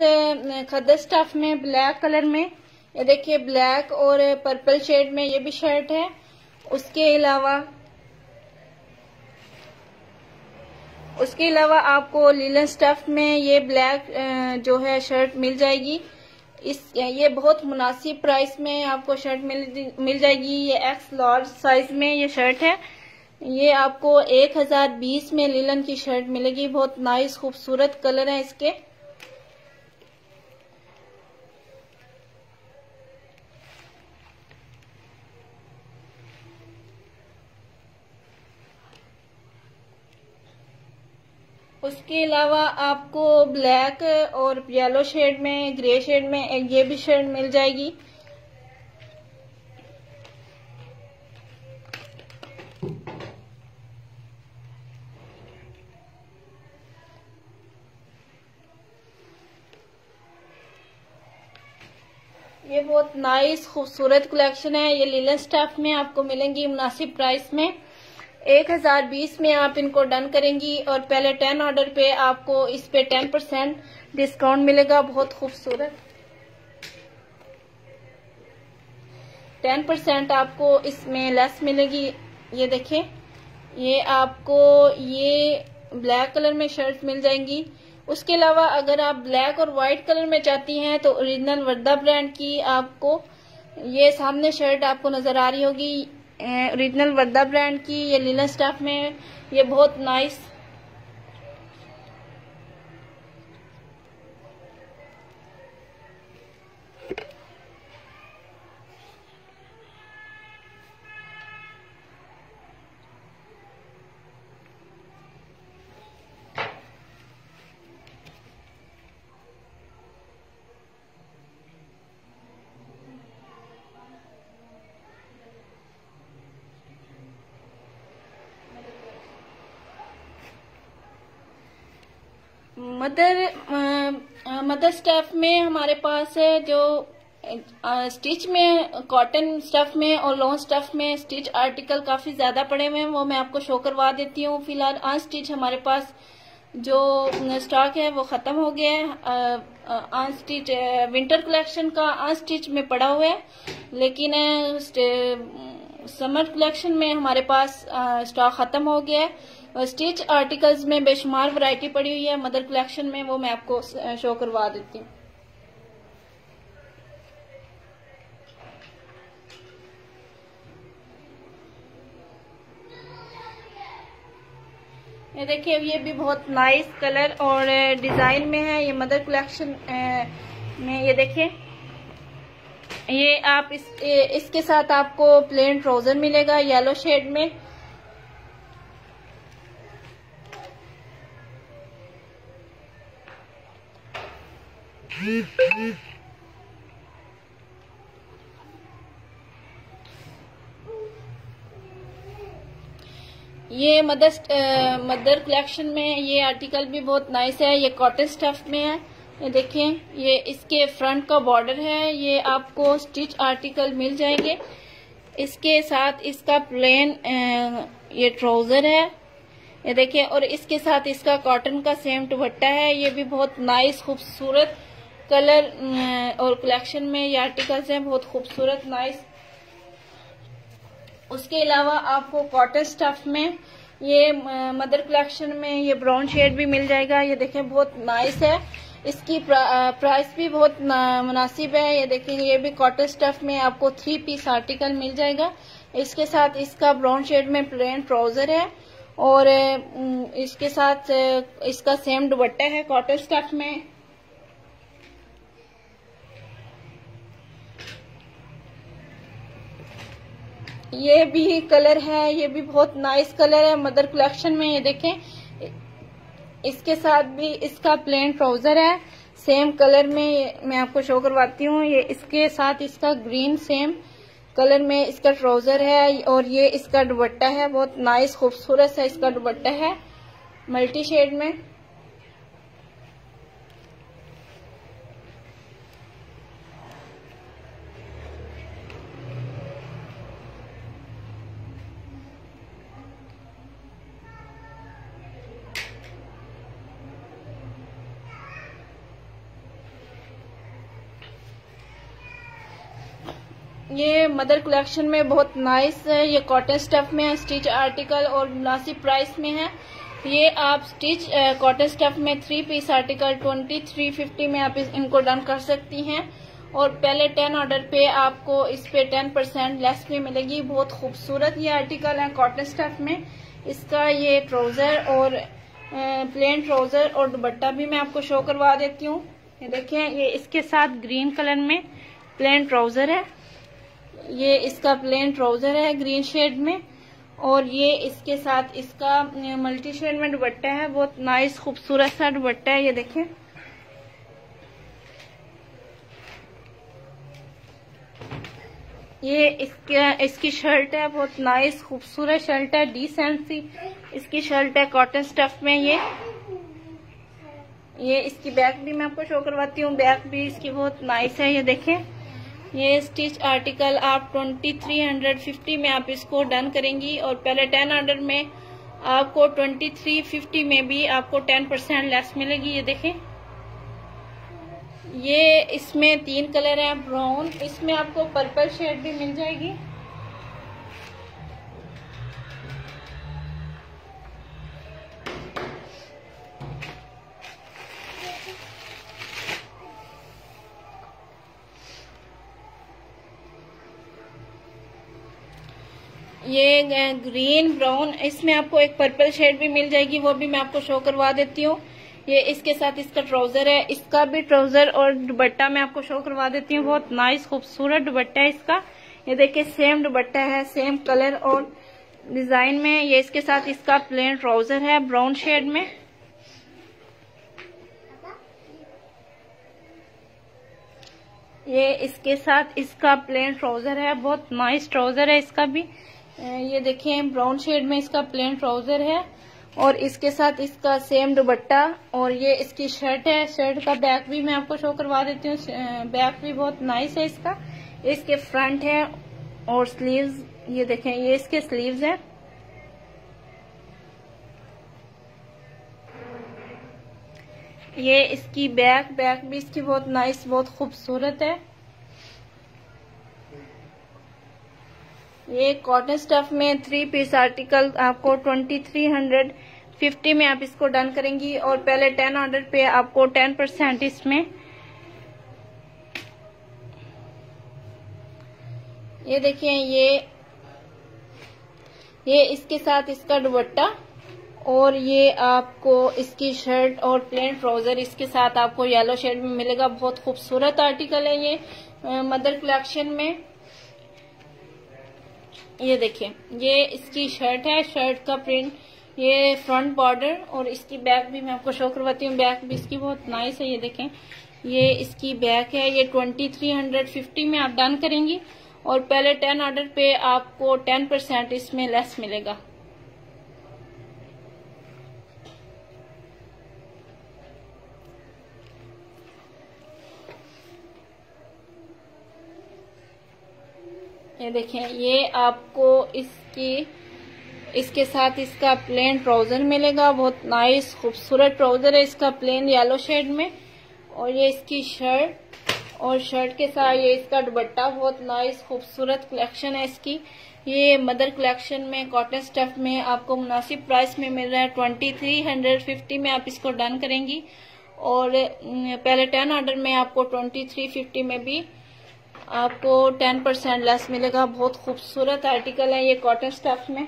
खदर stuff में black colour में, ये देखिए ब्लैक और पर्पल शेड में ये भी शर्ट है। उसके अलावा उसके अलावा आपको लीलन स्टफ़ में ये ब्लैक जो है शर्ट मिल जाएगी। इस, ये बहुत मुनासिब प्राइस में आपको शर्ट मिल मिल जाएगी। ये एक्स लार्ज साइज़ में ये शर्ट है। ये आपको एक हज़ार बीस में लीलन की शर्ट मिलेगी। बहुत नाइस खूबसूरत कलर है इसके। उसके अलावा आपको ब्लैक और येलो शेड में, ग्रे शेड में, एक ये भी शेड मिल जाएगी। ये बहुत नाइस खूबसूरत कलेक्शन है। ये लीलन स्टाफ में आपको मिलेंगी मुनासिब प्राइस में। एक हज़ार बीस में आप इनको डन करेंगी और पहले टेन ऑर्डर पे आपको इस पे टेन परसेंट डिस्काउंट मिलेगा। बहुत खूबसूरत। टेन परसेंट आपको इसमें लेस मिलेगी। ये देखें, ये आपको ये ब्लैक कलर में शर्ट मिल जाएँगी। उसके अलावा अगर आप ब्लैक और व्हाइट कलर में चाहती हैं तो ओरिजिनल वर्दा ब्रांड की आपको ये सामने शर्ट आपको नज़र आ रही होगी। ओरिजिनल वर्दा ब्रांड की ये लीला स्टाफ में ये बहुत नाइस मदर मदर स्टफ़ में हमारे पास है जो स्टिच में, कॉटन स्टफ़ में और लॉन्ग स्टफ़ में स्टिच आर्टिकल काफ़ी ज़्यादा पड़े हुए हैं, वो मैं आपको शो करवा देती हूँ। फ़िलहाल अनस्टिच हमारे पास जो स्टॉक है वो खत्म हो गया है। अनस्टिच विंटर कलेक्शन का अनस्टिच में पड़ा हुआ है, लेकिन समर कलेक्शन में हमारे पास स्टॉक खत्म हो गया है। स्टिच आर्टिकल्स में बेशुमार वैरायटी पड़ी हुई है। मदर कलेक्शन में वो मैं आपको शो करवा देती हूँ। ये देखिए ये भी बहुत नाइस कलर और डिज़ाइन में है। ये मदर कलेक्शन में ये देखिए। ये आप इस इसके साथ आपको प्लेन ट्राउज़र मिलेगा येलो शेड में। ये मदर मदर कलेक्शन में ये आर्टिकल भी बहुत नाइस है, ये कॉटन स्टफ़ में है। ये देखें ये इसके फ्रंट का बॉर्डर है, ये आपको स्टिच आर्टिकल मिल जाएँगे। इसके साथ इसका प्लेन ये ट्राउज़र है। ये देखिए, और इसके साथ इसका कॉटन का सेम दुपट्टा है, ये भी बहुत नाइस खूबसूरत। कलर और कलेक्शन में ये आर्टिकल्स हैं, बहुत खूबसूरत नाइस उसके अलावा आपको कॉटन स्टफ़ में ये मदर कलेक्शन में ये ब्राउन शेड भी मिल जाएगा। ये देखें, बहुत नाइस है। इसकी प्राइस भी बहुत मुनासिब है। ये देखें, ये भी कॉटन स्टफ़ में आपको थ्री पीस आर्टिकल मिल जाएगा। इसके साथ इसका ब्राउन शेड में प्लेन ट्राउज़र है। और इसके साथ इसका सेम दुपट्टा है कॉटन स्टफ़ में। ये भी कलर है, ये भी बहुत नाइस कलर है, मदर कलेक्शन में ये देखें। इसके साथ भी इसका प्लेन ट्राउज़र है सेम कलर में मैं आपको शो करवाती हूँ। ये इसके साथ इसका ग्रीन सेम कलर में इसका ट्राउज़र है और ये इसका दुपट्टा है, बहुत नाइस खूबसूरत है इसका दुपट्टा है मल्टी शेड में। ये मदर कलेक्शन में बहुत नाइस है ये कॉटन स्टफ़ में है स्टिच आर्टिकल और मुनासिब प्राइस में है। ये आप स्टिच कॉटन स्टफ़ में three piece article twenty three fifty में आप इस, इनको डन कर सकती हैं। और पहले टेन ऑर्डर पे आपको इस पे टेन परसेंट लेस भी मिलेगी। बहुत खूबसूरत ये आर्टिकल है कॉटन स्टफ़ में। इसका ये ट्राउज़र और प्लेन ट्राउज़र और दुबट्टा भी मैं आपको शो करवा देती हूँ। ये देखें ये इसके साथ ग्रीन कलर में प्लेन ट्राउज़र है। ये इसका प्लेन ट्राउज़र है ग्रीन शेड में और ये इसके साथ इसका मल्टी शेड में दुबट्टा है, बहुत नाइस खूबसूरत सा दुबट्टा है, ये देखें। ये इसके, इसकी शर्ट है, बहुत नाइस खूबसूरत शर्ट है डिसेंट सी। इसकी शर्ट है कॉटन स्टफ़ में ये। ये इसकी बैक भी मैं आपको शो करवाती हूँ बैक भी इसकी बहुत नाइस है, ये देखें। ये स्टिच आर्टिकल आप ट्वेंटी थ्री हंड्रेड फिफ्टी में आप इसको डन करेंगी और पहले 10 ऑर्डर में आपको ट्वेंटी थ्री फिफ्टी में भी आपको टेन परसेंट लेस मिलेगी, ये देखें। ये इसमें तीन कलर है, ब्राउन। इसमें आपको पर्पल शेड भी मिल जाएगी। ये ग्रीन ब्राउन इसमें आपको एक पर्पल शेड भी मिल जाएगी, वो भी मैं आपको शो करवा देती हूँ। ये इसके साथ इसका ट्राउज़र है, इसका भी ट्राउज़र और दुबट्टा मैं आपको शो करवा देती हूँ, बहुत नाइस खूबसूरत दुबट्टा है इसका। ये देखिए सेम दुबट्टा है सेम कलर और डिज़ाइन में ये इसके साथ इसका प्लेन ट्राउज़र है ब्राउन शेड में। ये इसके साथ इसका प्लेन ट्राउज़र है, बहुत नाइस ट्राउज़र है इसका भी। ये देखें ब्राउन शेड में इसका प्लेन ट्राउज़र है और इसके साथ इसका सेम दुबट्टा और ये इसकी शर्ट है। शर्ट का बैक भी मैं आपको शो करवा देती हूँ। बैक भी बहुत नाइस है इसका। इसके फ्रंट है और स्लीव्स ये देखें, ये इसके स्लीव्स हैं। ये इसकी बैक बैक भी इसकी बहुत नाइस बहुत खूबसूरत है। ये कॉटन स्टफ़ में थ्री पीस आर्टिकल आपको ट्वेंटी थ्री हंड्रेड फिफ्टी में आप इसको डन करेंगी और पहले टेन ऑर्डर पे आपको टेन परसेंट इसमें। ये देखिए, ये ये इसके साथ इसका दुपट्टा और ये आपको इसकी शर्ट और प्लेन ट्राउज़र इसके साथ आपको येलो शेड में मिलेगा। बहुत खूबसूरत आर्टिकल है ये मदर कलेक्शन में। ये देखिए, ये इसकी शर्ट है शर्ट का प्रिंट ये फ्रंट बॉर्डर और इसकी बैक भी मैं आपको शो करवाती हूँ। बैक भी इसकी बहुत नाइस है, ये देखें। ये इसकी बैक है, ये ट्वेंटी थ्री हंड्रेड फिफ्टी में आप डन करेंगी और पहले टेन ऑर्डर पे आपको टेन परसेंट इसमें लेस मिलेगा। ये देखें, ये आपको इसकी, इसके साथ इसका प्लेन ट्राउज़र मिलेगा। बहुत नाइस खूबसूरत ट्राउज़र है इसका प्लेन येलो शेड में। और ये इसकी शर्ट और शर्ट के साथ ये इसका दुपट्टा बहुत नाइस खूबसूरत कलेक्शन है इसकी। ये मदर कलेक्शन में कॉटन स्टफ़ में आपको मुनासिब प्राइस में मिल रहा है। ट्वेंटी थ्री हंड्रेड फिफ्टी में आप इसको डन करेंगी। और पहले टेन ऑर्डर में आपको ट्वेंटी थ्री फिफ्टी में भी आपको टेन परसेंट लेस मिलेगा। बहुत खूबसूरत आर्टिकल है ये कॉटन स्टफ़ में।